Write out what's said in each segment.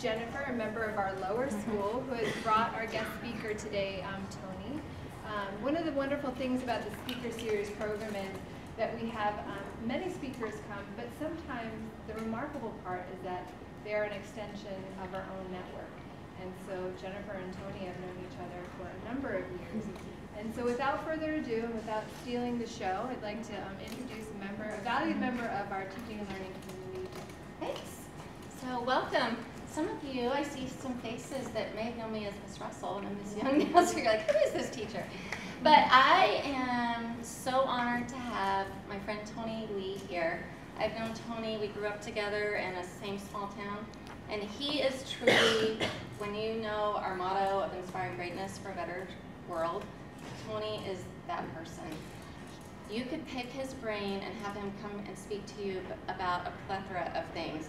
Jennifer, a member of our lower school, who has brought our guest speaker today, um, Tony. Um, one of the wonderful things about the Speaker Series program is that we have um, many speakers come, but sometimes the remarkable part is that they're an extension of our own network. And so Jennifer and Tony have known each other for a number of years. And so without further ado, and without stealing the show, I'd like to um, introduce a member, a valued member of our teaching and learning community. Thanks. So welcome. Some of you, I see some faces that may known me as Miss Russell, and I'm Miss Young now, so you're like, who is this teacher? But I am so honored to have my friend Tony Lee here. I've known Tony, we grew up together in the same small town, and he is truly, when you know our motto of inspiring greatness for a better world, Tony is that person. You could pick his brain and have him come and speak to you about a plethora of things.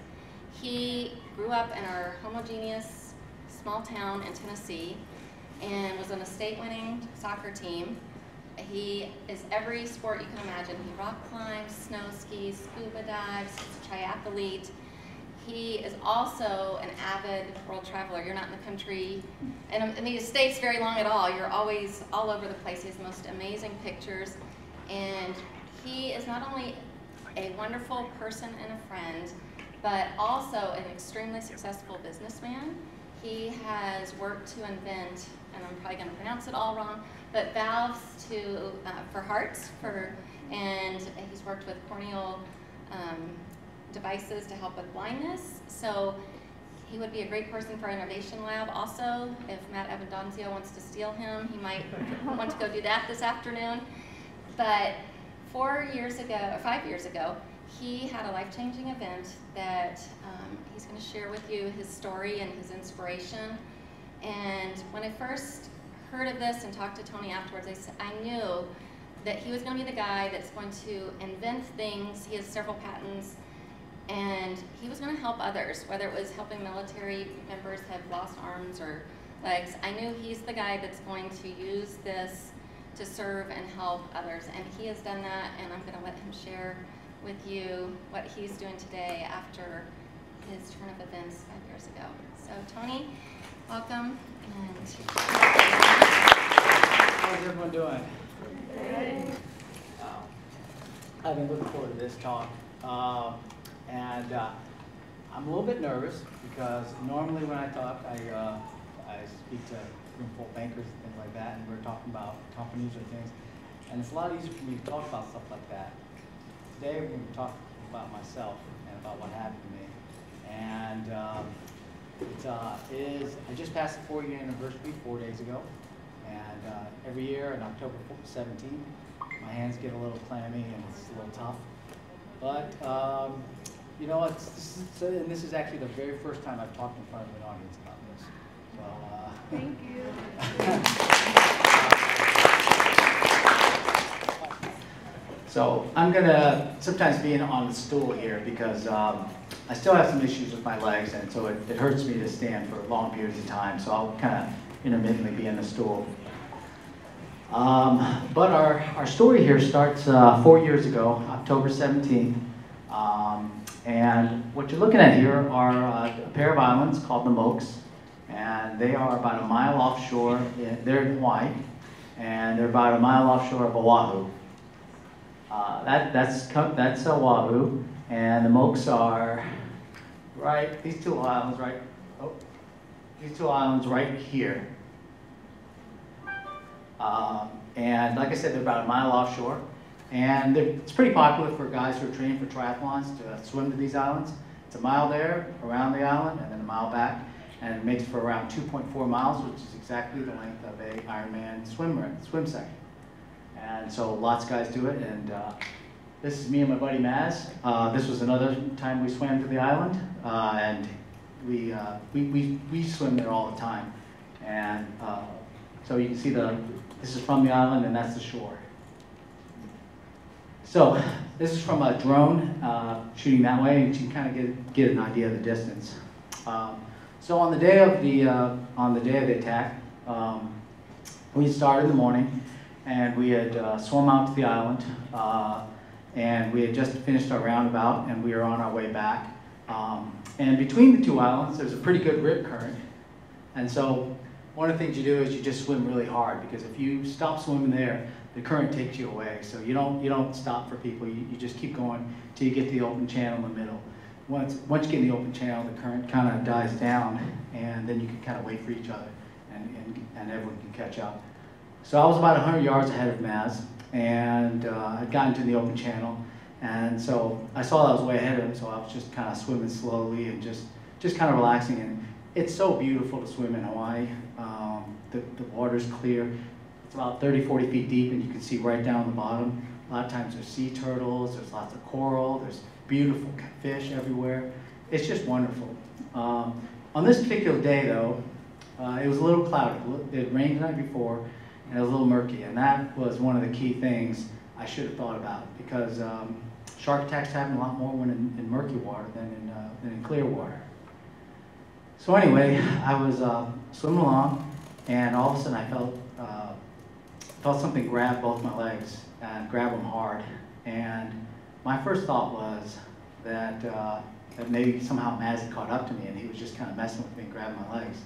He grew up in our homogeneous small town in Tennessee and was on a state-winning soccer team. He is every sport you can imagine. He rock climbs, snow skis, scuba dives, triathlete. He is also an avid world traveler. You're not in the country and in the States very long at all. You're always all over the place. He has the most amazing pictures. And he is not only a wonderful person and a friend, but also an extremely successful businessman. He has worked to invent, and I'm probably going to pronounce it all wrong, but valves to uh, for hearts, for, and he's worked with corneal um, devices to help with blindness. So he would be a great person for innovation lab. Also, if Matt Avendanzio wants to steal him, he might want to go do that this afternoon. But four years ago, or five years ago, he had a life-changing event that um, he's going to share with you his story and his inspiration. And when I first heard of this and talked to Tony afterwards, I, said, I knew that he was going to be the guy that's going to invent things. He has several patents. And he was going to help others, whether it was helping military members have lost arms or legs. I knew he's the guy that's going to use this to serve and help others. And he has done that, and I'm going to let him share with you what he's doing today after his turn of events five years ago. So Tony, welcome. And How's everyone doing? Wow. I've been looking forward to this talk. Um, and uh, I'm a little bit nervous because normally when I talk, I, uh, I speak to roomful bankers and things like that, and we're talking about companies or things. And it's a lot easier for me to talk about stuff like that. Today, we're going to talk about myself and about what happened to me. And um, it uh, is, I just passed the four-year anniversary four days ago. And uh, every year on October 17th, my hands get a little clammy and it's a little tough. But, um, you know, it's, this is, and this is actually the very first time I've talked in front of an audience about this. So, uh, Thank you. So I'm gonna sometimes be in- on the stool here because um, I still have some issues with my legs and so it, it hurts me to stand for long periods of time. So I'll kind of intermittently be in the stool. Um, but our, our story here starts uh, four years ago, October 17th. Um, and what you're looking at here are uh, a pair of islands called the Mokes. And they are about a mile offshore. In, they're in Hawaii. And they're about a mile offshore of Oahu. Uh, that, that's, that's Oahu. And the Mokes are right, these two islands right, oh, these two islands right here. Um, and like I said, they're about a mile offshore. And it's pretty popular for guys who are training for triathlons to swim to these islands. It's a mile there, around the island, and then a mile back. And it makes for around 2.4 miles, which is exactly the length of a Ironman swimmer, swim section. And so lots of guys do it. And uh, this is me and my buddy Maz. Uh, this was another time we swam to the island. Uh, and we, uh, we, we, we swim there all the time. And uh, so you can see the, this is from the island and that's the shore. So this is from a drone uh, shooting that way, and you can kind of get, get an idea of the distance. Um, So on the day of the on the day of the attack, um, we started in the morning, and we had uh, swum out to the island, uh, and we had just finished our roundabout, and we were on our way back. Um, and between the two islands, there's a pretty good rip current, and so one of the things you do is you just swim really hard because if you stop swimming there, the current takes you away. So you don't you don't stop for people. You, you just keep going till you get to the open channel in the middle. Once once you get in the open channel, the current kind of dies down, and then you can kind of wait for each other, and, and, and everyone can catch up. So I was about 100 yards ahead of Maz, and uh, I'd gotten to the open channel, and so I saw I was way ahead of him, so I was just kind of swimming slowly and just just kind of relaxing. And it's so beautiful to swim in Hawaii. Um, the, the water's clear. It's about 30, 40 feet deep, and you can see right down the bottom. A lot of times there's sea turtles, there's lots of coral, there's beautiful fish everywhere. It's just wonderful. Um, on this particular day, though, uh, it was a little cloudy. It rained the night before, and it was a little murky, and that was one of the key things I should have thought about because um, shark attacks happen a lot more when in, in murky water than in, uh, than in clear water. So anyway, I was uh, swimming along, and all of a sudden I felt uh, felt something grab both my legs and grab them hard. And my first thought was that uh, that maybe somehow Maz had caught up to me and he was just kind of messing with me, and grabbing my legs.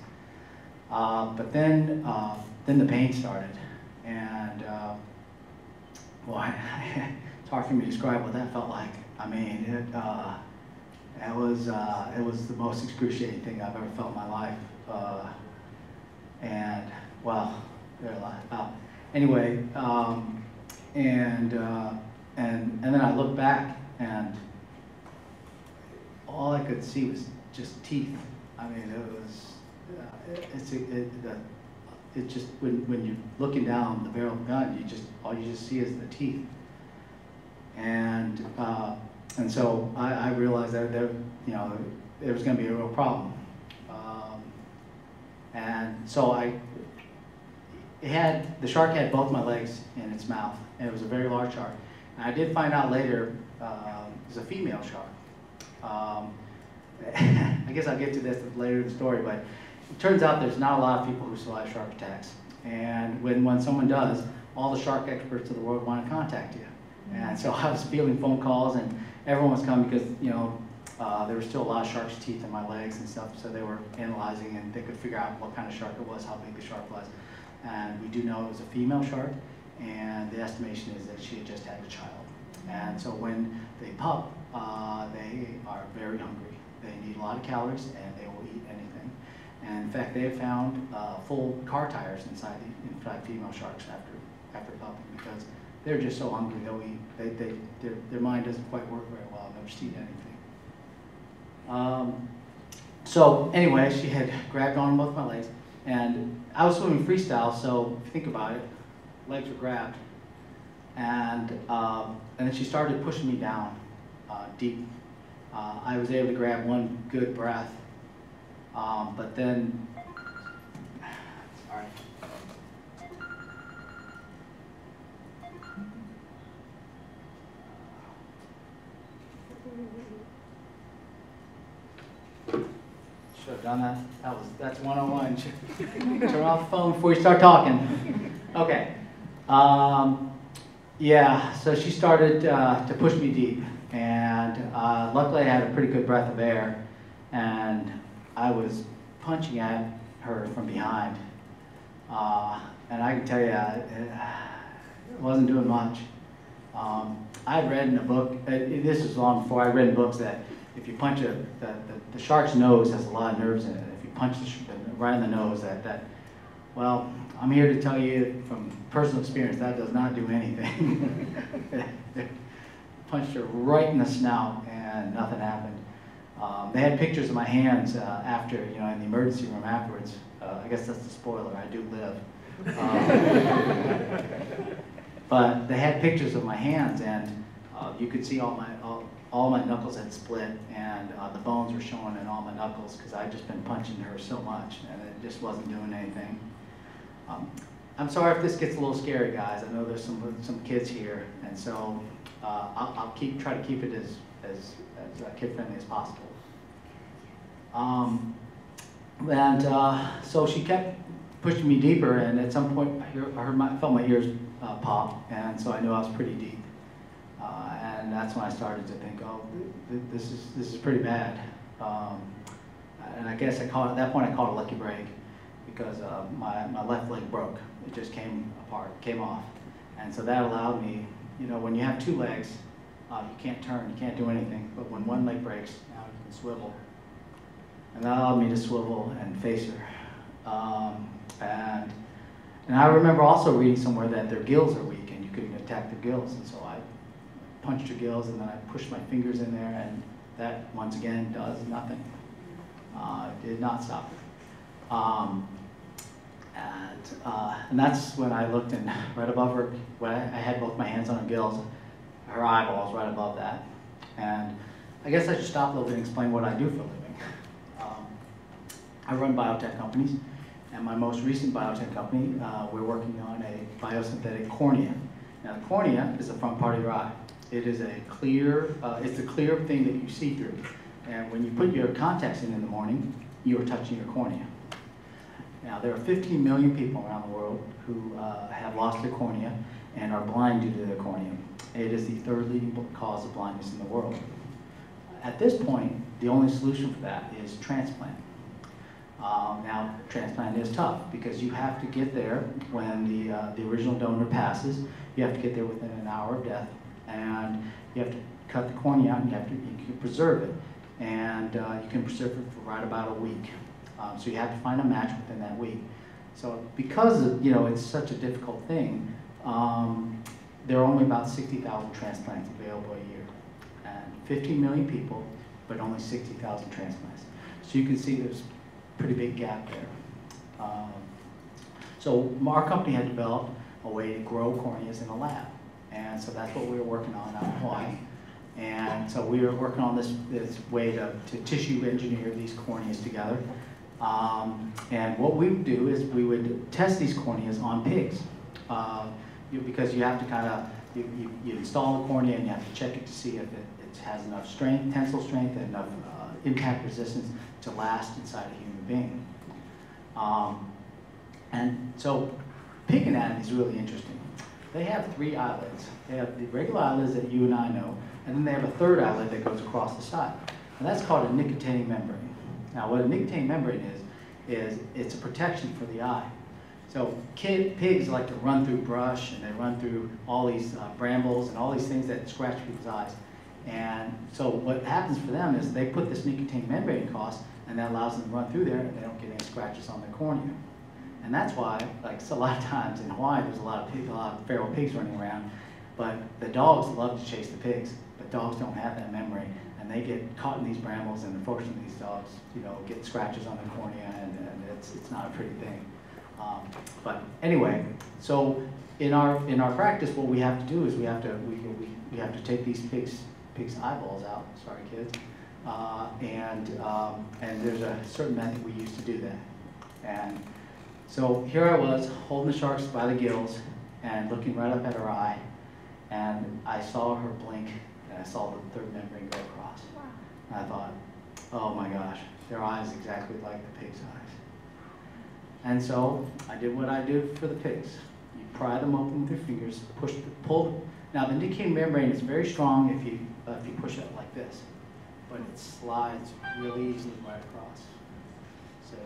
Uh, but then uh, then the pain started, and uh, well, it's hard for me to describe what that felt like. I mean, it. Uh, it was uh, it was the most excruciating thing I've ever felt in my life, uh, and well, there are a lot. Anyway, um, and uh, and and then I looked back, and all I could see was just teeth. I mean, it was it, it's it, it, it just when when you're looking down the barrel of the gun, you just all you just see is the teeth, and. Uh, and so I, I realized that there, you know, there was going to be a real problem. Um, and so I, had, the shark had both my legs in its mouth, and it was a very large shark. And I did find out later um, it was a female shark. Um, I guess I'll get to this later in the story, but it turns out there's not a lot of people who survive shark attacks. And when, when someone does, all the shark experts of the world want to contact you. And so I was fielding phone calls, and everyone was coming because, you know, uh, there were still a lot of shark's teeth in my legs and stuff, so they were analyzing and they could figure out what kind of shark it was, how big the shark was. And we do know it was a female shark, and the estimation is that she had just had a child. And so when they pup, uh, they are very hungry. They need a lot of calories, and they will eat anything. And in fact, they have found uh, full car tires inside inside female sharks after after pupping because they're just so hungry they'll eat. They, they, their, their mind doesn't quite work very well. I've never seen anything. Um, so anyway, she had grabbed on both my legs, and I was swimming freestyle. So think about it, legs were grabbed, and um, and then she started pushing me down uh, deep. Uh, I was able to grab one good breath, um, but then. Sorry. Should have done that. That was that's 101. Turn off the phone before you start talking. Okay. Um, yeah. So she started uh, to push me deep, and uh, luckily I had a pretty good breath of air, and I was punching at her from behind. Uh, and I can tell you, it, it wasn't doing much. Um, I read in a book, this was long before I read in books that if you punch a, the, the, the, shark's nose has a lot of nerves in it. If you punch the, right in the nose, that, that, well, I'm here to tell you from personal experience, that does not do anything. punched her right in the snout and nothing happened. Um, they had pictures of my hands uh, after, you know, in the emergency room afterwards. Uh, I guess that's the spoiler, I do live. Um, but they had pictures of my hands and uh, you could see all my, all, all my knuckles had split and uh, the bones were showing in all my knuckles because I'd just been punching her so much and it just wasn't doing anything. Um, I'm sorry if this gets a little scary, guys. I know there's some some kids here, and so uh, I'll, I'll, keep try to keep it as as, as uh, kid friendly as possible. Um, And uh, so she kept pushing me deeper, and at some point, I, hear, I heard my, felt my ears uh, pop, and so I knew I was pretty deep. Uh, and that's when I started to think, oh, th- this is this is pretty bad. Um, and I guess I called at that point I called a lucky break because uh, my my left leg broke. It just came apart, came off, and so that allowed me, you know, when you have two legs, uh, you can't turn, you can't do anything. But when one leg breaks, now you can swivel. And that allowed me to swivel and face her. Um, and and I remember also reading somewhere that their gills are weak and you can attack the gills. And so I punched her gills and then I pushed my fingers in there and that once again does nothing. Uh, did not stop her. Um, and, uh, and that's when I looked and right above her, when I, I had both my hands on her gills, her eyeballs right above that. And I guess I should stop a little bit and explain what I do for a living. Um, I run biotech companies, and my most recent biotech company, uh, we're working on a biosynthetic cornea. Now, the cornea is the front part of your eye. It is a clear, uh, it's a clear thing that you see through. And when you put your contacts in in the morning, you are touching your cornea. Now, there are 15 million people around the world who uh, have lost their cornea and are blind due to their cornea. It is the third leading cause of blindness in the world. At this point, the only solution for that is transplant. Um, now, transplant is tough because you have to get there when the, uh, the original donor passes. You have to get there within an hour of death, and you have to cut the cornea out, and you have to you can preserve it, and uh, you can preserve it for right about a week. Um, so you have to find a match within that week. So because you know it's such a difficult thing, um, there are only about 60,000 transplants available a year, and 15 million people, but only 60,000 transplants. So you can see there's a pretty big gap there. Um, so our company had developed a way to grow corneas in a lab, and so that's what we were working on out in Hawaii. And so we were working on this, this way to, to tissue engineer these corneas together. Um, and what we would do is we would test these corneas on pigs. Uh, you, because you have to kind of, you, you, you, install the cornea and you have to check it to see if it, it has enough strength, tensile strength, and enough uh, impact resistance to last inside a human being. Um, and so pig anatomy is really interesting. They have three eyelids. They have the regular eyelids that you and I know, and then they have a third eyelid that goes across the side. And that's called a nictitating membrane. Now what a nictitating membrane is, is it's a protection for the eye. So kid, pigs like to run through brush and they run through all these uh, brambles and all these things that scratch people's eyes. And so what happens for them is they put this nictitating membrane across and that allows them to run through there and they don't get any scratches on their cornea. And that's why, like so a lot of times in Hawaii, there's a lot of a lot of feral pigs running around. But the dogs love to chase the pigs, but dogs don't have that memory and they get caught in these brambles. And unfortunately, these dogs, you know, get scratches on their cornea, and, and it's it's not a pretty thing. Um, but anyway, so in our in our practice, what we have to do is we have to we, we, we have to take these pigs pigs eyeballs out. Sorry, kids. Uh, and um, and there's a certain method we use to do that. And so here I was holding the sharks by the gills and looking right up at her eye, and I saw her blink, and I saw the third membrane go across. Wow. And I thought, oh my gosh, their eyes exactly like the pig's eyes. And so I did what I do for the pigs. You pry them open with your fingers, push, pull. Now the nictitating membrane is very strong if you uh, if you push it like this, but it slides really easily right across. So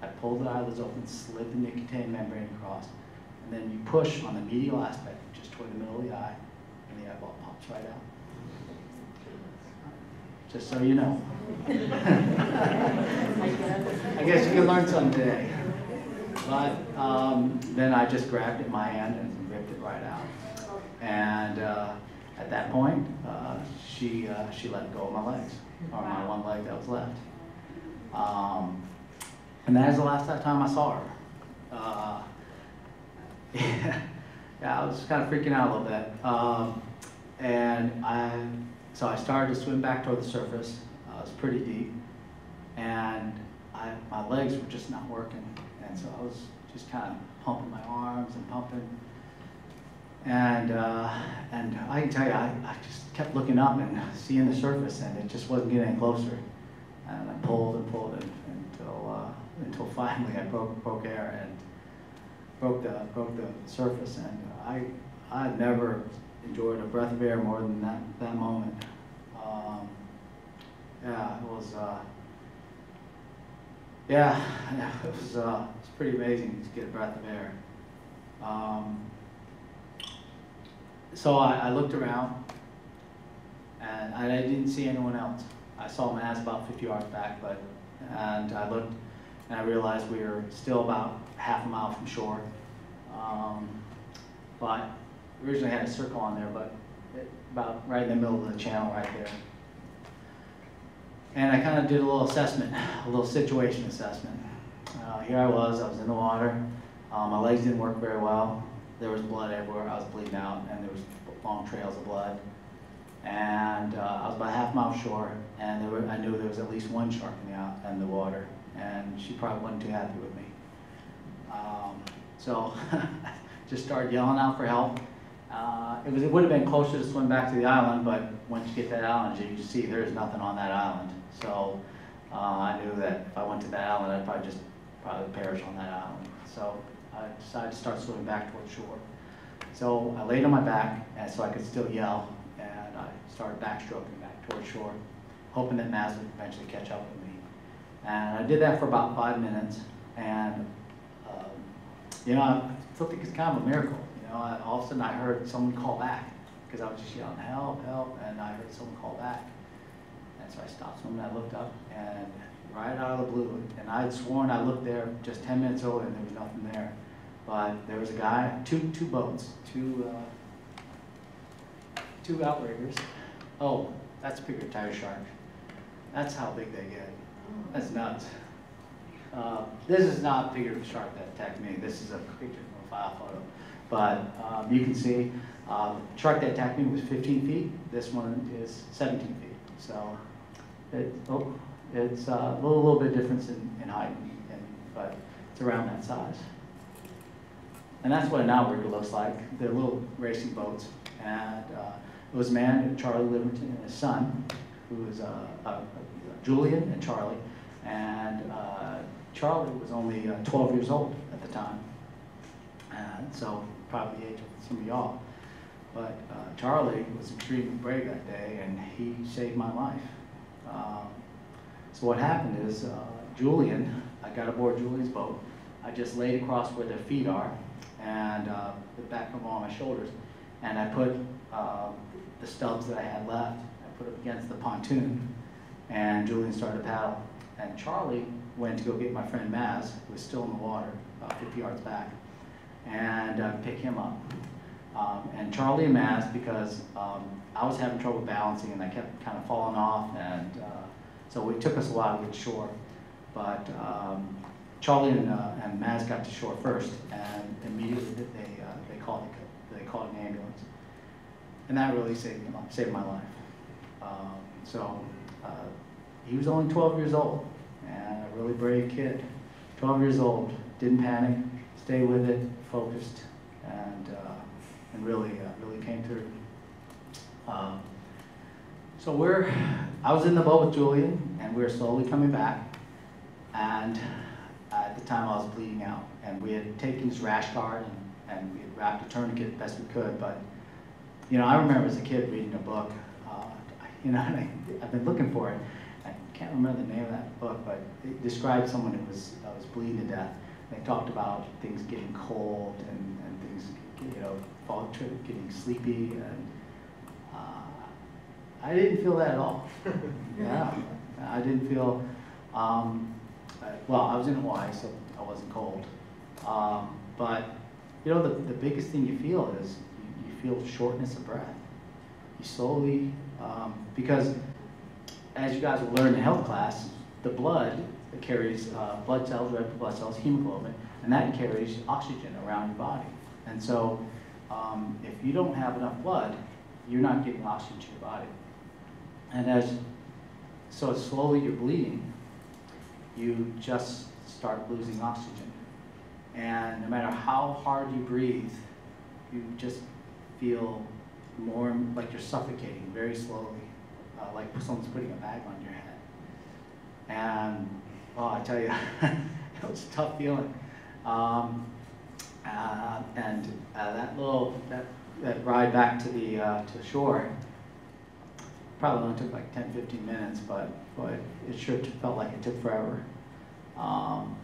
I pulled the eyelids open, slid the nictitating membrane across, and then you push on the medial aspect, just toward the middle of the eye, and the eyeball pops right out. Just so you know. I guess you can learn something today. But um, then I just grabbed it in my hand and ripped it right out. And uh, at that point, uh, she uh, she let go of my legs, or my one leg that was left. Um, and that is the last time I saw her. Uh, yeah, I was kind of freaking out a little bit. Um, and I, so I started to swim back toward the surface. Uh, it was pretty deep. And I, my legs were just not working. And so I was just kind of pumping my arms and pumping. And, uh, and I can tell you, I, I just kept looking up and seeing the surface, and it just wasn't getting any closer. And I pulled and pulled and, until, uh, until finally I broke, broke air and broke the, broke the surface. And I, I never enjoyed a breath of air more than that, that moment. Um, yeah, it was, uh, yeah, it was, uh, pretty amazing to get a breath of air. Um, so I, I looked around and I didn't see anyone else. I saw Maz about 50 yards back, but and I looked and I realized we were still about half a mile from shore. Um, but originally had a circle on there, but it, about right in the middle of the channel right there. And I kind of did a little assessment, a little situation assessment. Uh, here I was, I was in the water. Um, my legs didn't work very well. There was blood everywhere. I was bleeding out, and there was long trails of blood. And uh, I was about half mile shore, and there were, I knew there was at least one shark in the, out- in the water, and she probably wasn't too happy with me. Um, so just started yelling out for help. Uh, it was it would have been closer to swim back to the island, but once you get that island, you see there's nothing on that island. So uh, I knew that if I went to that island, I'd probably just probably perish on that island. So I decided to start swimming back towards shore. So I laid on my back, so I could still yell, and I started backstroking back towards shore, hoping that Maz would eventually catch up with me. And I did that for about five minutes, and um, you know, I felt like it's kind of a miracle. You know, I, all of a sudden I heard someone call back because I was just yelling, "Help! Help!" and I heard someone call back. And so I stopped swimming. I looked up, and right out of the blue, and I'd sworn I looked there just 10 minutes earlier, and there was nothing there. But there was a guy, two two boats, two uh, two outriggers. Oh, that's a bigger tiger shark. That's how big they get. That's nuts. Uh, this is not a picture of shark that attacked me. This is a picture from a file photo. But um, you can see um, shark that attacked me was 15 feet. This one is 17 feet. So it, oh, it's uh, a little, little bit difference in, in height, and, but it's around that size. And that's what an outrigger looks like. They're little racing boats. And uh, it was a man, Charlie Liverton, and his son, who was uh, uh, Julian and Charlie. And uh, Charlie was only uh, 12 years old at the time. And so probably the age of some of y'all. But Charlie was extremely brave that day, and he saved my life. Um, so what happened is, uh, Julian, I got aboard Julian's boat. I just laid across where their feet are, and uh, the back of them on my shoulders, and I put uh, the stubs that I had left. I put it against the pontoon, and Julian started to paddle. And Charlie went to go get my friend Maz, who was still in the water, about 50 yards back, and uh, pick him up. Um, and Charlie and Maz, because um, I was having trouble balancing and I kept kind of falling off, and uh, so it took us a while to get shore. But um, Charlie and, uh, and Maz got to shore first, and immediately they, uh, they, called, they called an ambulance. And that really saved, saved my life. Um, so uh, he was only 12 years old, and a really brave kid. 12 years old, didn't panic, stayed with it, focused, and, uh, and really, uh, really came through. Um, so we're, I was in the boat with Julian, and we were slowly coming back, and at the time I was bleeding out, and we had taken his rash guard, and, and we had wrapped a tourniquet the best we could, but, you know, I remember as a kid reading a book, uh, you know, I, I've been looking for it, I can't remember the name of that book, but it described someone who was, uh, was bleeding to death. They talked about things getting cold and, and things, you know, getting sleepy, and I didn't feel that at all. yeah, I didn't feel. Um, well, I was in Hawaii, so I wasn't cold. Um, but you know, the, the biggest thing you feel is you, you feel shortness of breath. You slowly, um, because as you guys will learn in health class, the blood carries uh, blood cells, red blood cells, hemoglobin, and that carries oxygen around your body. And so, um, if you don't have enough blood, you're not getting oxygen to your body. And as so slowly you're bleeding, you just start losing oxygen. And no matter how hard you breathe, you just feel more like you're suffocating very slowly, uh, like someone's putting a bag on your head. And, well, I tell you, it was a tough feeling. Um, uh, and uh, that little that, that ride back to the uh, to shore probably only took like 10, 15 minutes, but but it sure felt like it took forever. Um,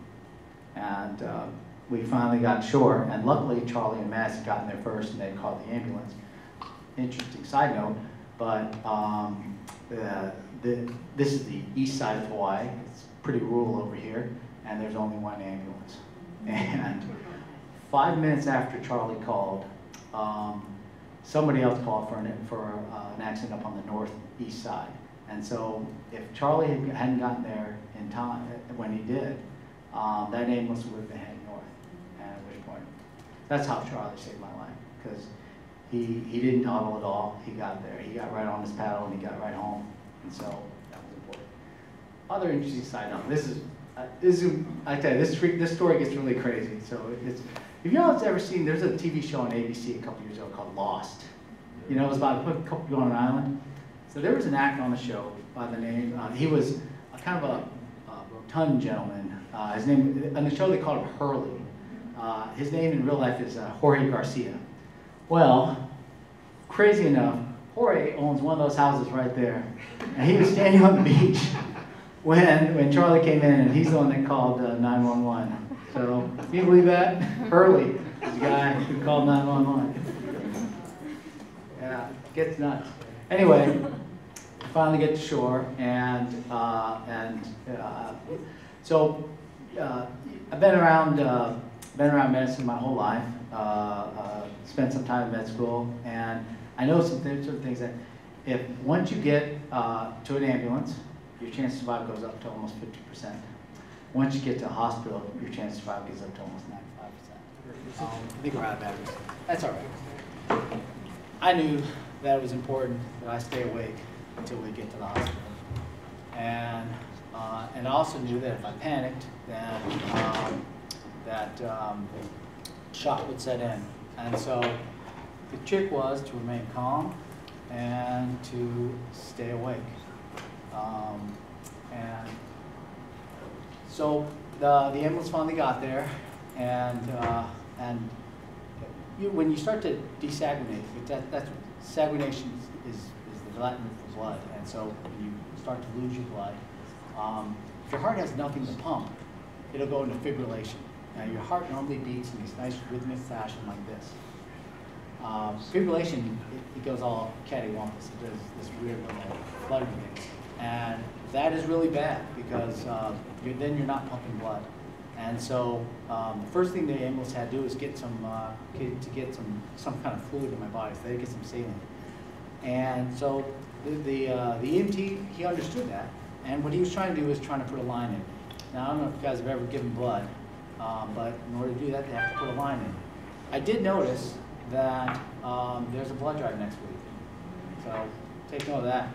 and uh, we finally got shore, and luckily Charlie and Matt had gotten there first, and they called the ambulance. Interesting side note, but um, the, the, this is the east side of Hawaii. It's pretty rural over here, and there's only one ambulance. And five minutes after Charlie called, um, somebody else called for an, for uh, an accident up on the northeast side. And so if Charlie had- hadn't gotten there in time, when he did, um, that ambulance would have been heading north. And at which point, that's how Charlie saved my life, because he, he didn't dawdle at all. He got there, he got right on his paddle, and he got right home. And so that was important. Other interesting side note, this is, uh, this is, I tell you, this, this story gets really crazy. So it's, if you all what's ever seen, there's a TV show on ABC a couple years ago called Lost. You know, it was about a couple people on an island. So there was an actor on the show by the name, uh, he was a kind of a, a rotund gentleman. Uh, his name, on the show they called him Hurley. Uh, his name in real life is uh, Jorge Garcia. Well, crazy enough, Jorge owns one of those houses right there. And he was standing on the beach when, when Charlie came in, and he's the one that called uh, 911. So, can you believe that? Hurley is the guy who called 911. Yeah, gets nuts. Anyway, finally get to shore, and uh, and uh, so uh, I've been around uh, been around medicine my whole life. Uh, uh, spent some time in med school, and I know some things, certain things that if once you get to an ambulance, your chance to survive goes up to almost 50 percent. Once you get to a hospital, your chance to survive goes up to almost 95 percent. Um, I think we're out of batteries. That's all right. I knew that it was important that I stay awake until we get to the hospital. And, uh, and I also knew that if I panicked, then, um, that, um, shock would set in. And so the trick was to remain calm and to stay awake. Um, and so the, the ambulance finally got there and, uh, and you, when you start to desaguinate, that, that's, saguination is, is the Latin for blood, and so you start to lose your blood, um, if your heart has nothing to pump, it'll go into fibrillation. Now, your heart normally beats in this nice rhythmic fashion like this. Um, fibrillation, it, it goes all cattywampus. It does this weird little fluttering thing. And that is really bad because uh, you're, then you're not pumping blood. And so um, the first thing the ambulance had to do was get some, uh, get, to get some, some kind of fluid in my body, so they get some saline. And so the, the, uh, the EMT, he understood that. And what he was trying to do was trying to put a line in. Now, I don't know if you guys have ever given blood, um, but in order to do that, they have to put a line in. I did notice that um, there's a blood drive next week. So take note of that.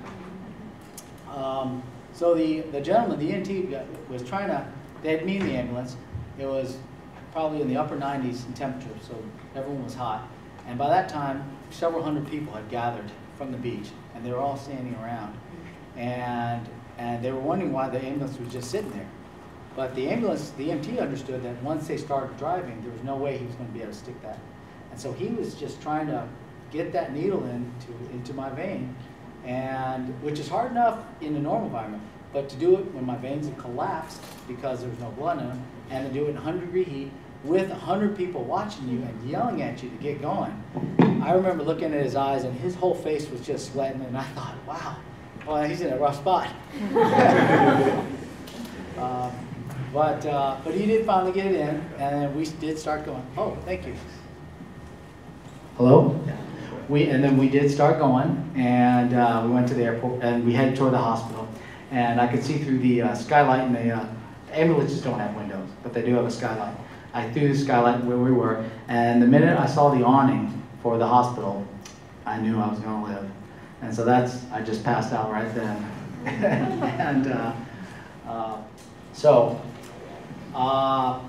So the, the gentleman, the got- was trying to, they had me in the ambulance. It was probably in the upper 90s in temperature, so everyone was hot. And by that time, several hundred people had gathered from the beach, and they were all standing around. And, and they were wondering why the ambulance was just sitting there. But the ambulance, the EMT understood that once they started driving, there was no way he was going to be able to stick that. And so he was just trying to get that needle into, into my vein, and, which is hard enough in a normal environment, but to do it when my veins have collapsed because there's no blood in them, and to do it in 100 degree heat with 100 people watching you and yelling at you to get going. I remember looking at his eyes, and his whole face was just sweating, and I thought, wow, well, he's in a rough spot. Um, But, uh, but he did finally get it in, and we did start going, oh, thank you. Hello? We, and then we did start going, and uh, we went to the airport, and we headed toward the hospital. And I could see through the uh, skylight, and the uh, ambulances don't have windows, but they do have a skylight. I threw the skylight where we were, and the minute I saw the awning for the hospital, I knew I was going to live. And so that's, I just passed out right then. and uh, uh, so, uh,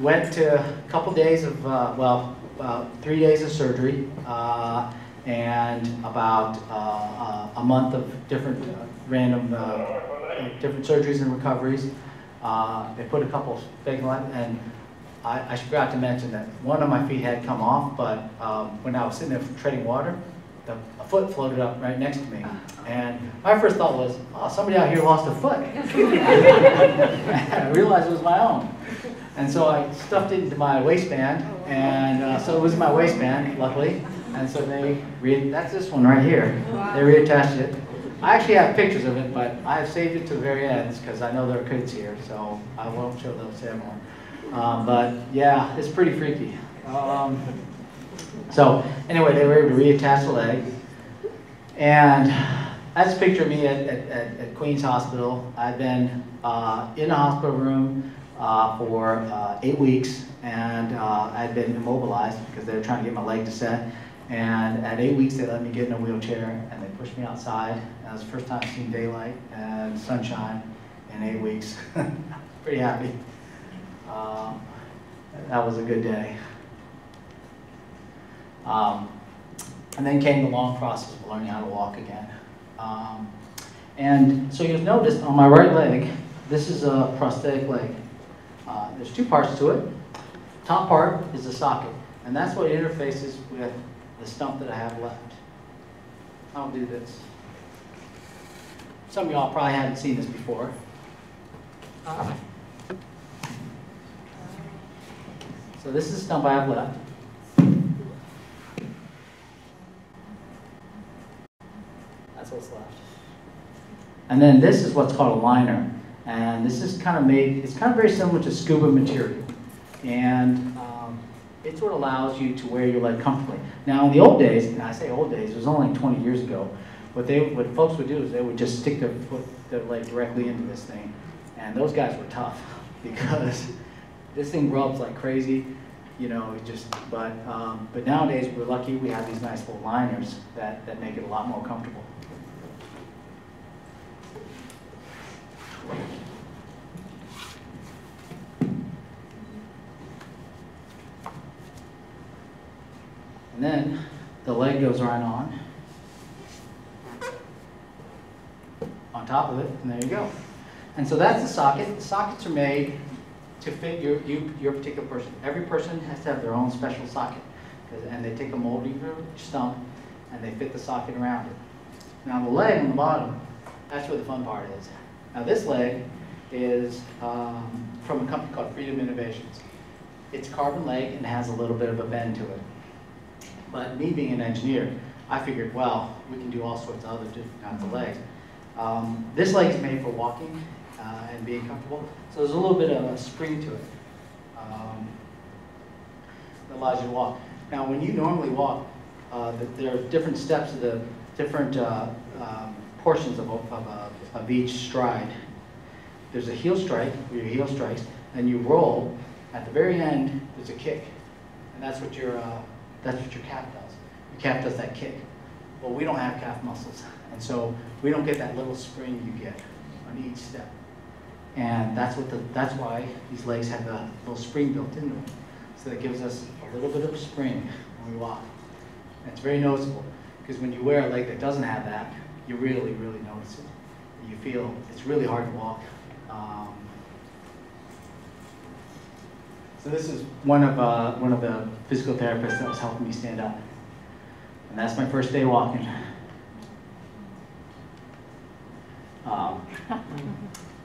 went to a couple days of, uh, well, uh, three days of surgery, uh, and about uh, uh, a month of different random, different surgeries and recoveries. They put a couple lights, and I, I forgot to mention that one of my feet had come off, but um, when I was sitting there treading water, the, a foot floated up right next to me. And my first thought was, oh, somebody out here lost a foot. I realized it was my own. And so I stuffed it into my waistband, and uh, so it was in my waistband, luckily. And so they, re- that's this one right here. They reattached it. I actually have pictures of it, but I have saved it to the very ends because I know there are kids here, so I won't show those to. Um, but yeah, it's pretty freaky. Um, so anyway, they were able to reattach the leg. And that's a picture of me at, at, at, at Queens Hospital. I've been uh, in a hospital room uh, for uh, eight weeks, and uh, I'd been immobilized because they were trying to get my leg to set. And at eight weeks, they let me get in a wheelchair, and they pushed me outside. That was the first time I've seen daylight and sunshine in eight weeks. Pretty happy. Um, that was a good day. Um, and then came the long process of learning how to walk again. Um, and so you'll notice on my right leg, this is a prosthetic leg. There's two parts to it. Top part is the socket, and that's what interfaces with the stump that I have left. I'll do this. Some of y'all probably haven't seen this before. So this is the stump I have left. That's what's left. And then this is what's called a liner. And this is kind of made, it's kind of very similar to scuba material. And um, it's what allows you to wear your leg comfortably. Now, in the old days, and I say old days, it was only 20 years ago, what, they, what folks would do is they would just stick their foot, their leg directly into this thing. And those guys were tough because this thing rubs like crazy, you know, it just, but, um, but nowadays we're lucky we have these nice little liners that, that make it a lot more comfortable. And then the leg goes right on. On top of it, and there you go. And so that's the socket. The sockets are made to fit your, you, your particular person. Every person has to have their own special socket. And they take a molding stump and they fit the socket around it. Now the leg on the bottom, that's where the fun part is. Now this leg is um, from a company called Freedom Innovations. It's carbon leg and has a little bit of a bend to it. But me being an engineer, I figured, well, we can do all sorts of other different kinds of legs. Um, this leg is made for walking uh, and being comfortable, so there's a little bit of a spring to it. Um, that allows you to walk. Now, when you normally walk, uh, th- there are different steps of the different uh, um, portions of, of, of each stride. There's a heel strike, where your heel strikes, and you roll. At the very end, there's a kick, and that's what your uh, that's what your calf does. Your calf does that kick. Well, we don't have calf muscles, and so we don't get that little spring you get on each step. And that's what the that's why these legs have a little spring built into them. So that gives us a little bit of spring when we walk. And it's very noticeable because when you wear a leg that doesn't have that, you really, really notice it. You feel it's really hard to walk. Um, so this is one of uh, one of the physical therapists that was helping me stand up, and that's my first day walking. Um,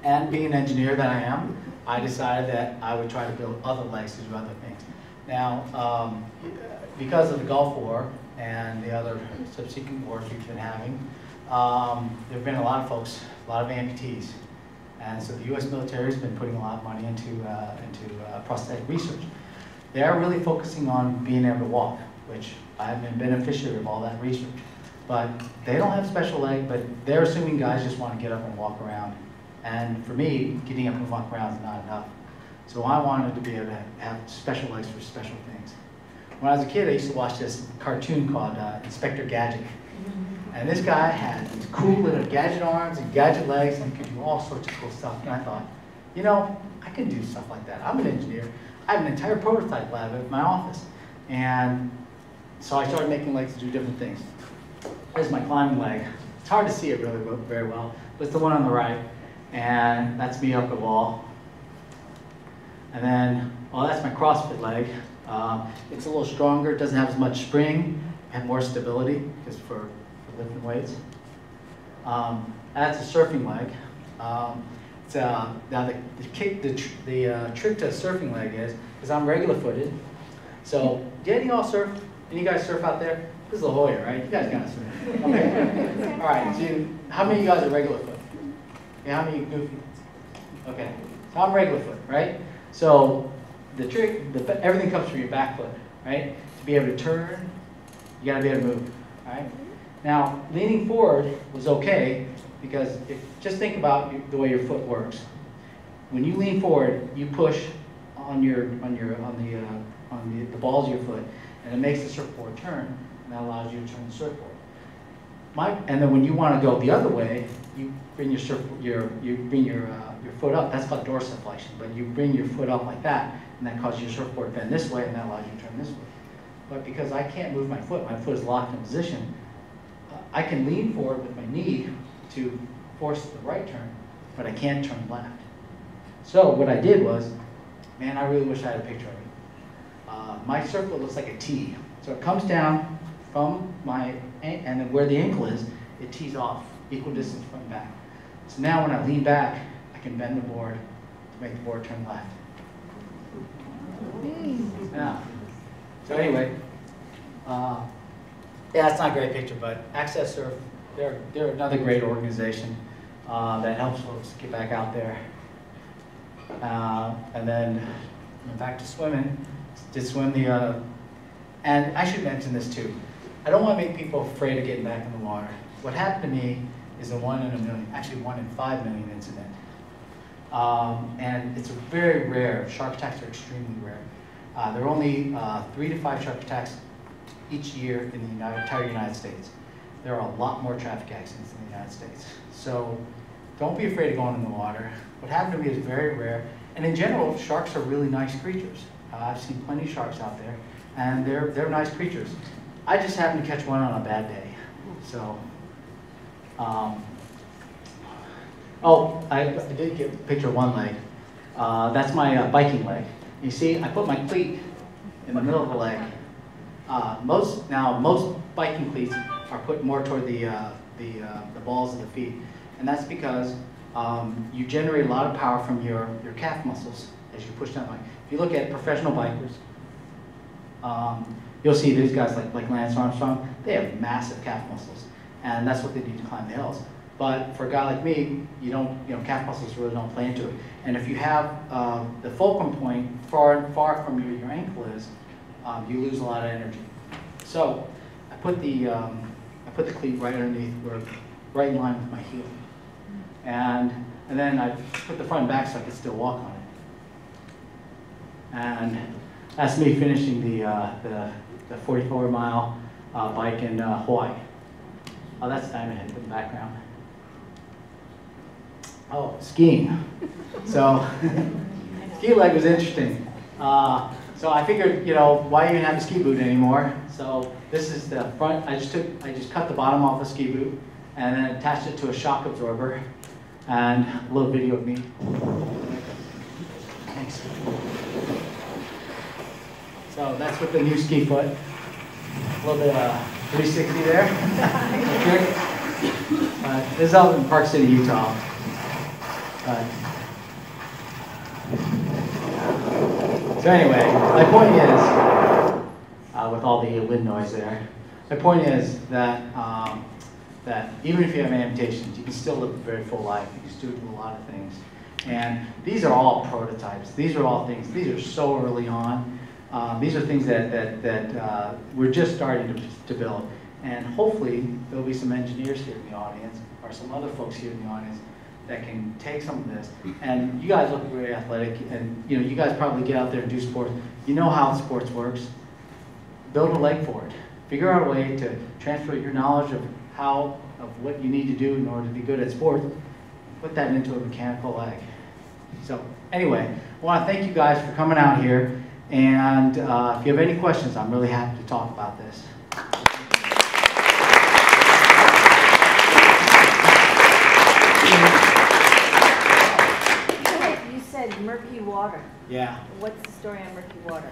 and being an engineer that I am, I decided that I would try to build other legs to do other things. Now, um, because of the Gulf War and the other subsequent wars we've been having, um, there have been a lot of folks, a lot of amputees. And so the U.S. military has been putting a lot of money into, uh, into uh, prosthetic research. They are really focusing on being able to walk, which I have been beneficiary of all that research. But they don't have special leg, but they're assuming guys just want to get up and walk around. And for me, getting up and walk around is not enough. So I wanted to be able to have special legs for special things. When I was a kid, I used to watch this cartoon called uh, Inspector Gadget. And this guy had these cool little gadget arms and gadget legs and could do all sorts of cool stuff. And I thought, you know, I can do stuff like that. I'm an engineer. I have an entire prototype lab at my office. And so I started making legs to do different things. There's my climbing leg. It's hard to see it really very well, but it's the one on the right. And that's me up the wall. And then, well, that's my CrossFit leg. Um, it's a little stronger, it doesn't have as much spring and more stability, just for, lifting weights. Um, that's a surfing leg. Um, it's, uh, now the, the kick, the, tr- the uh, trick to a surfing leg is, is I'm regular footed. So, do any of y'all surf? Any of you guys surf out there? This is La Jolla, right? You guys gotta surf. Okay. All right. So, how many of you guys are regular foot? Yeah, how many goofy? Okay. So I'm regular foot, right? So the trick, the, everything comes from your back foot, right? To be able to turn, you gotta be able to move, right? Now, leaning forward was okay because if, just think about the way your foot works. When you lean forward, you push on your, on your, on the, uh, on the, the balls of your foot, and it makes the surfboard turn, and that allows you to turn the surfboard. My, and then when you want to go the other way, you bring your surf, your, you bring your, uh, your foot up. That's called dorsiflexion. But you bring your foot up like that, and that causes your surfboard to bend this way, and that allows you to turn this way. But because I can't move my foot, my foot is locked in position. Uh, I can lean forward with my knee to force the right turn, but I can't turn left. So what I did was, man, I really wish I had a picture of it. Uh, my circle looks like a T. So it comes down from my, and then where the ankle is, it tees off equal distance from back. So now when I lean back, I can bend the board to make the board turn left. Yeah. So anyway, uh, yeah, it's not a great picture, but Access Surf, they're, they're another great organization uh, that helps folks get back out there. Uh, and then back to swimming, did swim the, uh, and I should mention this too. I don't want to make people afraid of getting back in the water. What happened to me is a one in a million, actually one in five million incident. Um, and it's a very rare, shark attacks are extremely rare. Uh, there are only uh, three to five shark attacks each year in the United, entire United States. There are a lot more traffic accidents in the United States. So don't be afraid of going in the water. What happened to me is very rare. And in general, sharks are really nice creatures. Uh, I've seen plenty of sharks out there, and they're, they're nice creatures. I just happened to catch one on a bad day. So, um, oh, I, I did get a picture of one leg. Uh, that's my uh, biking leg. You see, I put my cleat in the middle of the leg. Uh, most now, most biking cleats are put more toward the uh, the uh, the balls of the feet, and that's because um, you generate a lot of power from your your calf muscles as you push down. Like if you look at professional bikers, um, you'll see these guys like like Lance Armstrong. They have massive calf muscles, and that's what they need to climb the hills. But for a guy like me, you don't, you know, calf muscles really don't play into it. And if you have uh, the fulcrum point far far from where your ankle is, um, you lose a lot of energy. So I put the um, I put the cleat right underneath, where, right in line with my heel, and and then I put the front back so I could still walk on it. And that's me finishing the uh, the, the 44 mile uh, bike in uh, Hawaii. Oh, that's Diamond Head in the background. Oh, skiing. So, ski leg was interesting. Uh, so I figured, you know, why even have a ski boot anymore? So this is the front. I just took, I just cut the bottom off the ski boot and then attached it to a shock absorber and a little video of me. Thanks. So that's with the new ski foot. A little bit of 360 there. Uh, this is out in Park City, Utah. Uh, so anyway, my point is, uh, with all the wind noise there, my point is that um, that even if you have amputations, you can still live a very full life. You can still do a lot of things. And these are all prototypes. These are all things. These are so early on. Um, these are things that that that uh, we're just starting to, to build. And hopefully there'll be some engineers here in the audience, or some other folks here in the audience that can take some of this. And you guys look very athletic, and you know you guys probably get out there and do sports. You know how sports works. Build a leg for it. Figure out a way to transfer your knowledge of how of what you need to do in order to be good at sports. Put that into a mechanical leg. So anyway, I want to thank you guys for coming out here. And uh, if you have any questions, I'm really happy to talk about this. You said Murky water. Yeah. What's the story on murky water?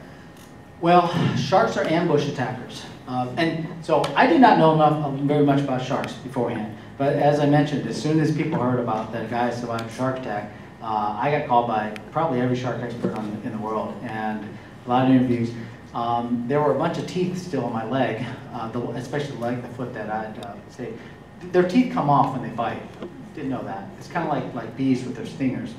Well, sharks are ambush attackers. Um, and so I did not know enough, uh, very much about sharks beforehand. But as I mentioned, as soon as people heard about that guy survived a shark attack, uh, I got called by probably every shark expert on, in the world and a lot of interviews. Um, there were a bunch of teeth still on my leg, uh, the, especially the leg, the foot that I'd uh, say. Their teeth come off when they bite. Didn't know that. It's kind of like, like bees with their stingers.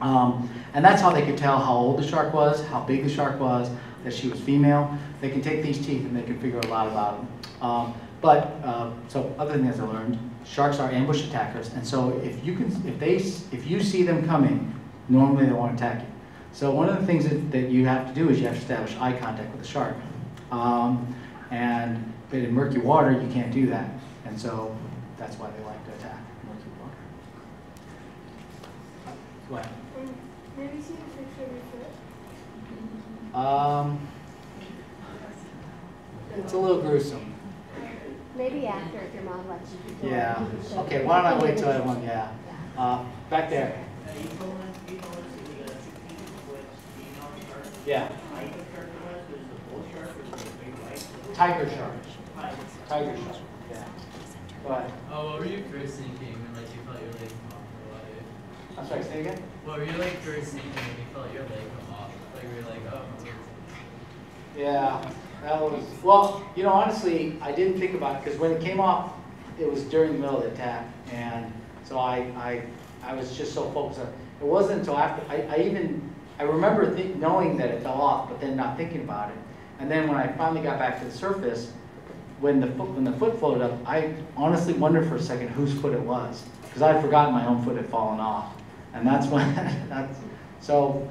Um, and that's how they could tell how old the shark was, how big the shark was, that she was female. They can take these teeth and they can figure a lot about them. Um, but uh, so other things I learned, sharks are ambush attackers, and so if you can, if they, if you see them coming, normally they won't attack you. So one of the things that, that you have to do is you have to establish eye contact with the shark. Um, and but in murky water, you can't do that, and so that's why they like to attack murky water. Go ahead. Have you seen a picture of your foot? Um, it's a little gruesome. Maybe after, if your mom lets you. do it, Yeah. you can show Okay, why don't I wait till everyone, yeah. Uh, back there. Yeah. Tiger shark. Tiger shark, yeah. Go ahead. Oh, what were you first thinking when like you felt your leg come off the water? I'm sorry, say again? What were you like first thinking when you felt your leg come off? Like you were like, oh. Yeah, that was, well, you know, honestly, I didn't think about it, because when it came off, it was during the middle of the attack, and so I, I, I was just so focused on, it wasn't until after, I, I even, I remember knowing that it fell off, but then not thinking about it. And then when I finally got back to the surface, when the foot, when the foot floated up, I honestly wondered for a second whose foot it was, because I had forgotten my own foot had fallen off. And that's when, that's, so,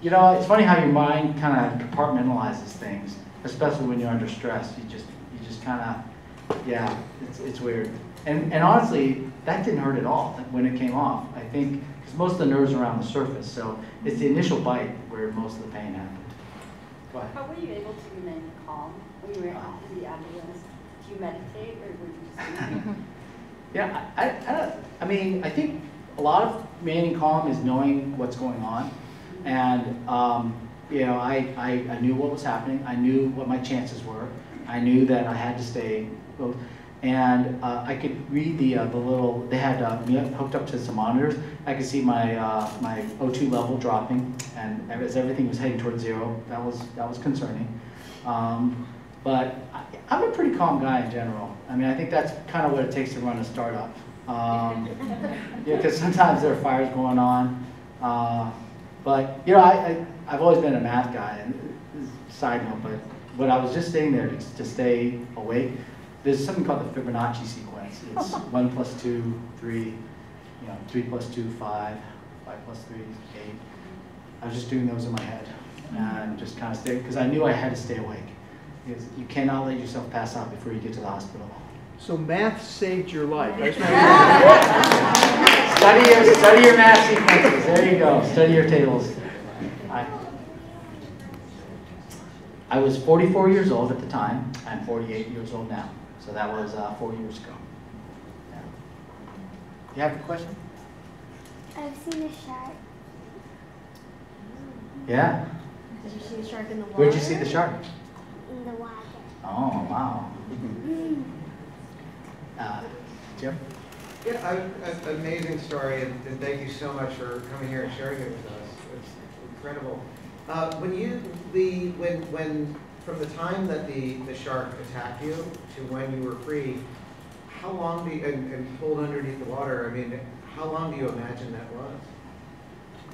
you know, it's funny how your mind kind of compartmentalizes things, especially when you're under stress. You just, you just kind of, yeah, it's, it's weird. And, and honestly, that didn't hurt at all when it came off. I think, because most of the nerves are around the surface, so it's the initial bite where most of the pain happened. Ahead. How were you able to remain calm when you were in the ambulance? Do you meditate or were you just? Yeah, I, I, I don't, I mean, I think a lot of remaining calm is knowing what's going on. And, um, you know, I, I, I knew what was happening. I knew what my chances were. I knew that I had to stay. And uh, I could read the, uh, the little, they had uh, me hooked up to some monitors. I could see my, uh, my O2 level dropping. And as everything was heading towards zero, that was, that was concerning. Um, but I, I'm a pretty calm guy in general. I mean, I think that's kind of what it takes to run a startup. Um, yeah, because sometimes there are fires going on. Uh, but you know, I, I I've always been a math guy. And side note, but when I was just sitting there to, to stay awake, there's something called the Fibonacci sequence. It's one plus two, three, you know, three plus two, five, five plus three, eight. I was just doing those in my head and just kind of stay because I knew I had to stay awake. Because you cannot let yourself pass out before you get to the hospital. So math saved your life. That's. Study your, study your math sequences. There you go. Study your tables. I, I was 44 years old at the time. I'm 48 years old now. So that was uh, four years ago. Yeah. You have a question? I've seen a shark. Yeah. Did you see a shark in the water? Where'd you see the shark? In the water. Oh, wow. Uh, Jim? Yeah, I- a- amazing story, and and thank you so much for coming here and sharing it with us. It's incredible. Uh, When you, the, when, when, from the time that the, the shark attacked you to when you were free, how long do you, and, and pulled underneath the water, I mean, how long do you imagine that was?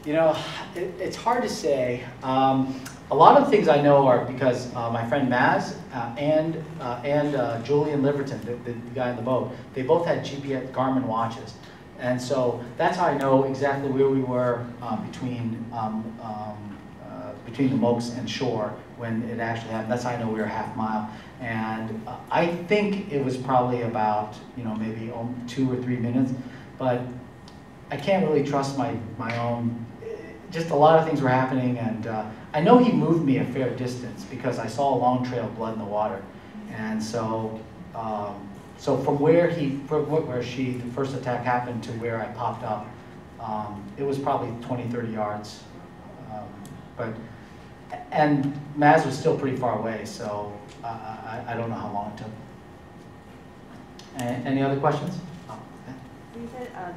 You know, it, it's hard to say. Um, a lot of things I know are because uh, my friend Maz uh, and uh, and uh, Julian Liverton, the, the guy in the boat, they both had GPS Garmin watches, and so that's how I know exactly where we were uh, between um, um, uh, between the Mokes and shore when it actually happened. That's how I know we were a half mile, and I think it was probably about you know maybe um, two or three minutes, but I can't really trust my, my own, just a lot of things were happening and uh, I know he moved me a fair distance because I saw a long trail of blood in the water. And so, um, so from where he, from where she, the first attack happened to where I popped up, Um, it was probably 20, 30 yards. Um, but, and Maz was still pretty far away, so uh, I, I don't know how long it took. A- Any other questions? Oh, okay. You said, um,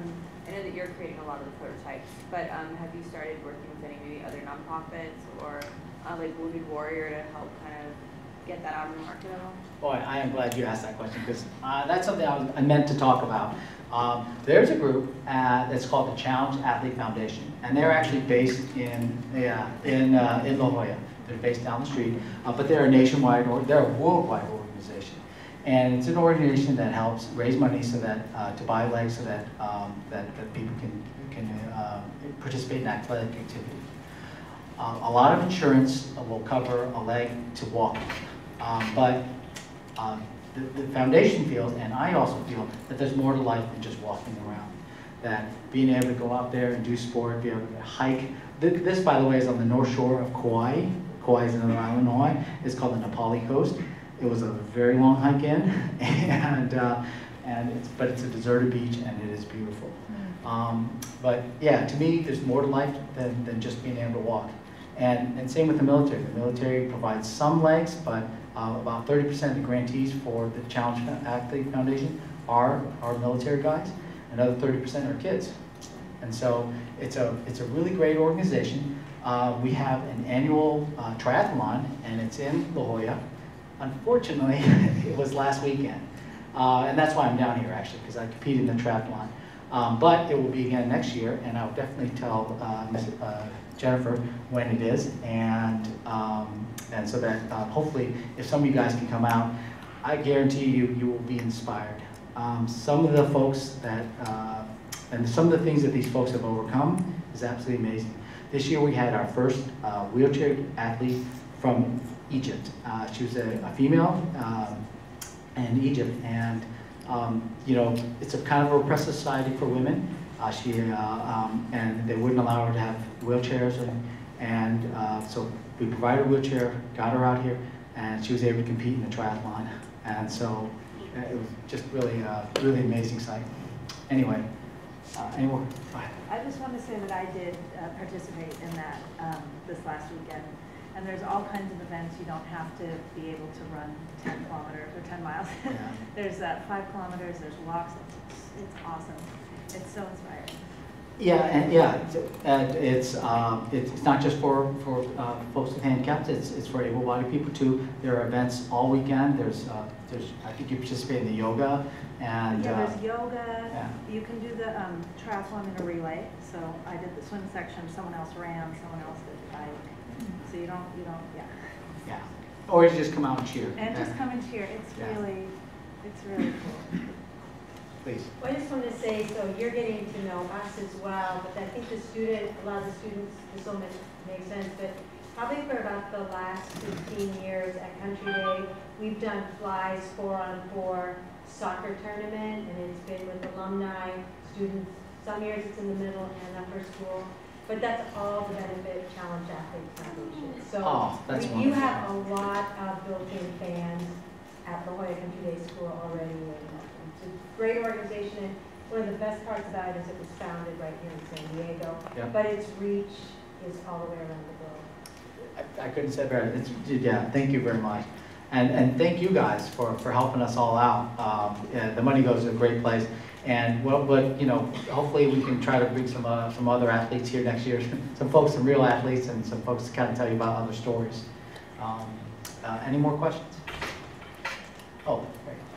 I know that you're creating a lot of the prototypes, but, um, have you started working with any maybe other nonprofits or, uh, like Wounded Warrior to help kind of get that out in the market at all? Boy, I am glad you asked that question because uh, that's something I, was, I meant to talk about. Um, there's a group uh, that's called the Challenge Athlete Foundation, and they're actually based in yeah, in uh, in La Jolla. They're based down the street, uh, but they're a nationwide or they're a worldwide organization, and it's an organization that helps raise money so that uh, to buy legs so that um, that, that people can can uh, participate in athletic activity. Uh, a lot of insurance will cover a leg to walk, um, but um, the, the foundation feels, and I also feel, that there's more to life than just walking around. That being able to go out there and do sport, be able to hike. Th- This, by the way, is on the north shore of Kauai. Kauai is another island in Hawaii. It's called the Na Pali Coast. It was a very long hike in, and uh, and it's but it's a deserted beach and it is beautiful. Um, but yeah, to me, there's more to life than, than just being able to walk. And, and same with the military. The military provides some legs, but uh, about 30% of the grantees for the Challenge Athlete Foundation are, are military guys. Another 30% are kids. And so it's a, it's a really great organization. Uh, we have an annual uh, triathlon, and it's in La Jolla. Unfortunately, it was last weekend. Uh, and that's why I'm down here, actually, because I competed in the triathlon. Um, but it will be again next year, and I'll definitely tell uh, Ms. Uh, Jennifer when it is, and um, and so that uh, hopefully, if some of you guys can come out, I guarantee you you will be inspired. Um, some of the folks that uh, and some of the things that these folks have overcome is absolutely amazing. This year we had our first uh, wheelchair athlete from Egypt. Uh, she was a, a female um, in Egypt, and um, you know, it's a kind of a repressive society for women. Uh, she, uh, um, and they wouldn't allow her to have wheelchairs, and, and uh, so we provided a wheelchair, got her out here, and she was able to compete in the triathlon. And so uh, it was just really, uh, really amazing sight. Anyway, uh, any more? I just want to say that I did uh, participate in that um, this last weekend. And there's all kinds of events. You don't have to be able to run 10 kilometers or 10 miles. Yeah. there's uh, five kilometers, there's walks. It's, it's awesome. It's so inspiring. Yeah, and yeah, it's- and it's, um, it's not just for, for uh, folks with handicaps, it's, it's for able-bodied people too. There are events all weekend, there's, uh, there's, I think you participate in the yoga and. yeah, uh, there's yoga. yeah. You can do the um, triathlon in a relay. So I did the swim section, someone else ran, someone else did the bike. So you don't, you don't, yeah. Yeah, or you just come out and cheer. And Yeah. just come and cheer. It's Yeah. really, it's really cool. Please. Well, I just want to say, so you're getting to know us as well, but I think the student, a lot of the students, this will make, make sense, but probably for about the last fifteen years at Country Day, we've done flies four on four soccer tournament, and it's been with alumni, students, some years it's in the middle and upper school, but that's all the benefit Challenge Athletes Foundation. So Oh, that's we- you have a lot of built-in fans at La Jolla Country Day School already. It's a great organization, and one of the best parts about it is it was founded right here in San Diego. Yeah. But its reach is all the way around the world. I, I couldn't say better. It's, yeah, thank you very much. And, and thank you guys for, for helping us all out. Um, yeah, the money goes to a great place. And what, what, you know, hopefully we can try to bring some, uh, some other athletes here next year. Some folks, some real athletes, and some folks to kind of tell you about other stories. Um, uh, any more questions? Oh.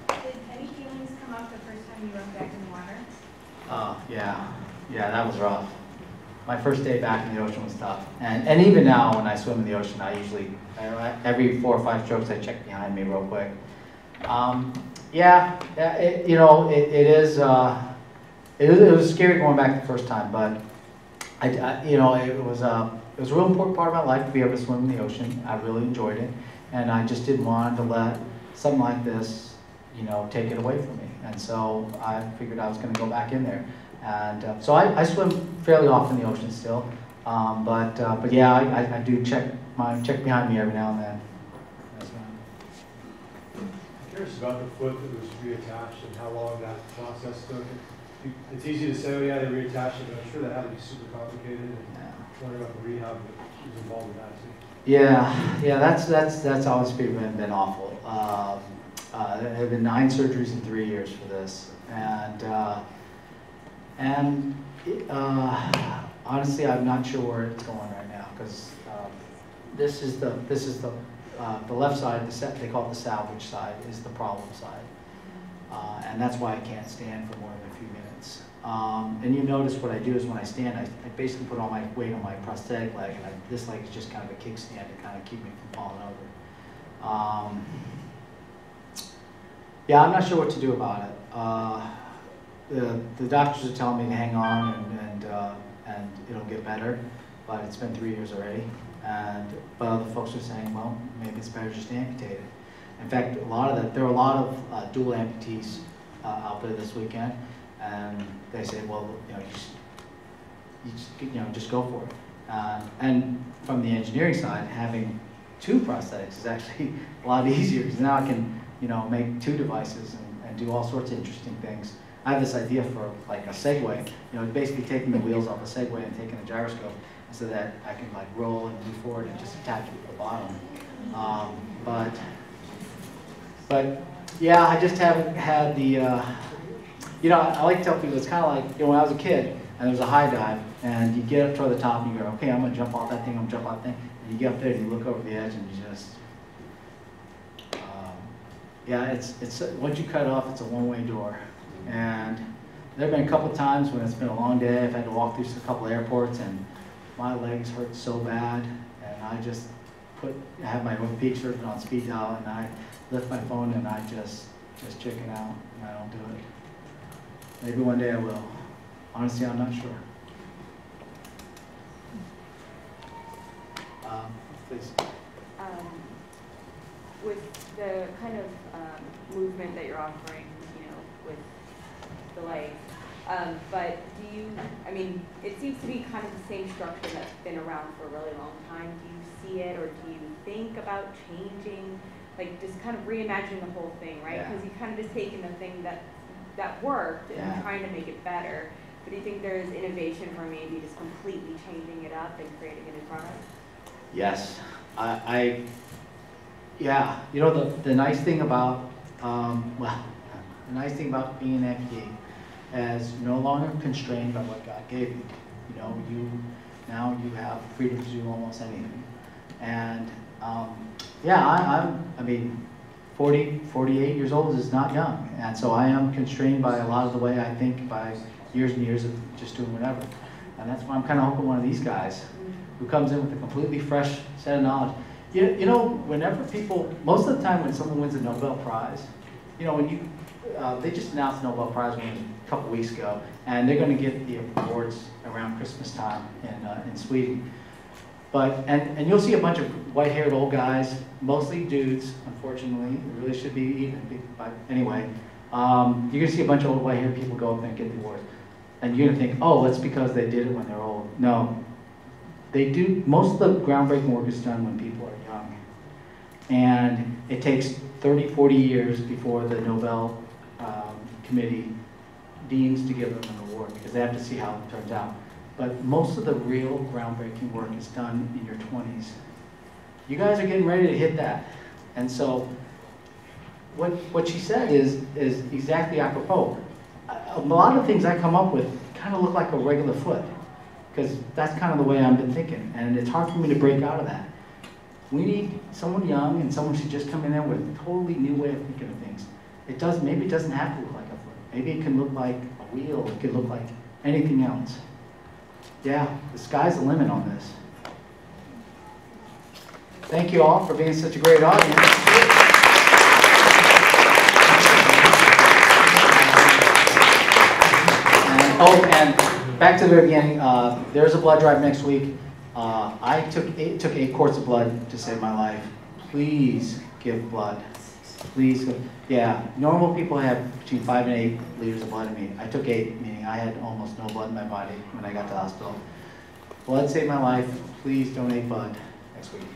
Did any feelings come up the first time you went back in the water? Uh, yeah, yeah, that was rough. My first day back in the ocean was tough. And, and even now, when I swim in the ocean, I usually, I- every four or five strokes, I check behind me real quick. Um, yeah, it, you know, it, it is, uh, it it was scary going back the first time, but I, I- you know, it was, uh, it was a real important part of my life to be able to swim in the ocean. I really enjoyed it. And I just didn't want to let something like this, you know, take it away from me. And so I figured I was going to go back in there. And uh, so I, I swim fairly often in the ocean still. Um, but, uh, but yeah, I, I, I do check my check behind me every now and then. That's right. I'm curious about the foot that was reattached and how long that process took. it's easy to say, oh yeah, they reattached it, but I'm sure that had to be super complicated and Yeah. wondering about the rehab that was involved in that too. Yeah, yeah, that's, that's, that's always been, been awful. Um, uh, there have been nine surgeries in three years for this, and, uh, and, uh, honestly, I'm not sure where it's going right now, because, um, this is the, this is the, uh, the left side, the set, they call it the salvage side, is the problem side. Uh, and that's why I can't stand for more than a few minutes. Um, and you notice what I do is when I stand, I, I basically put all my weight on my prosthetic leg, and I, this leg is just kind of a kickstand to kind of keep me from falling over. Um, yeah, I'm not sure what to do about it. Uh, the, the doctors are telling me to hang on and, and, uh, and it'll get better, but it's been three years already. And, but other folks are saying, well, maybe it's better just to amputate it. In fact, a lot of the, there are a lot of uh, dual amputees uh, out there this weekend, and they say, well, you know, just, you just, you know, just go for it. Uh, and from the engineering side, having two prosthetics is actually a lot easier because now I can, you know, make two devices and, and do all sorts of interesting things. I have this idea for like a Segway, you know, basically taking the wheels off a Segway and taking a gyroscope so that I can like roll and move forward and just attach it to the bottom. Um, but but yeah, I just haven't had the, uh, you know, I, I like to tell people it's kind of like, you know, when I was a kid and there was a high dive and you get up toward the top and you go, okay, I'm gonna jump off that thing, I'm gonna jump off that thing. And you get up there and you look over the edge and you just, um, yeah, it's, it's, once you cut off, it's a one-way door. And there have been a couple times when it's been a long day, I've had to walk through a couple airports and my legs hurt so bad and I just put, I have my peak surgeon on speed dial and I lift my phone and I just, just chicken out and I don't do it. Maybe one day I will. Honestly, I'm not sure. Um, please. um, with the kind of um, movement that you're offering, you know, with the legs, um, but do you, I mean, it seems to be kind of the same structure that's been around for a really long time. Do you see it or do you think about changing, like just kind of reimagining the whole thing, right? Yeah. Because you've kind of just taken the thing that, that worked Yeah. and trying to make it better. But do you think there's innovation for maybe just completely changing it up and creating a new product? Yes, I, I, yeah, you know, the, the nice thing about, um, well, the nice thing about being an amputee you're no longer constrained by what God gave you. You know, you, now you have freedom to do almost anything. And, um, yeah, I, I'm, I mean, 40, 48 years old is not young. And so I am constrained by a lot of the way I think by years and years of just doing whatever. And that's why I'm kind of hoping one of these guys who comes in with a completely fresh set of knowledge. You, you know, whenever people, most of the time when someone wins a Nobel Prize, you know, when you, uh, they just announced the Nobel Prize winners a couple weeks ago, and they're going to get the awards around Christmas time in, uh, in Sweden. But, and, and you'll see a bunch of white-haired old guys, mostly dudes, unfortunately, it really should be even, but anyway. Um, you're gonna see a bunch of old white-haired people go up there and get the awards. And you're gonna think, oh, that's because they did it when they're old. No. They do, most of the groundbreaking work is done when people are young. And it takes 30, 40 years before the Nobel Committee deans to give them an award, because they have to see how it turns out. But most of the real groundbreaking work is done in your 20s. You guys are getting ready to hit that. And so what, what she said is, is exactly apropos. A lot of things I come up with kind of look like a regular foot, because that's kind of the way I've been thinking, and it's hard for me to break out of that. We need someone young and someone who just come in there with a totally new way of thinking of things. It does, maybe it doesn't have to look like a foot. Maybe it can look like a wheel, it could look like anything else. Yeah, the sky's the limit on this. Thank you all for being such a great audience. Oh, and back to the beginning, uh, there's a blood drive next week. Uh, I took eight, took eight quarts of blood to save my life. Please give blood. Please, uh, yeah, normal people have between five and eight liters of blood in me. I took eight, meaning I had almost no blood in my body when I got to the hospital. Blood saved my life. Please donate blood next week.